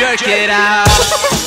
jerk it out.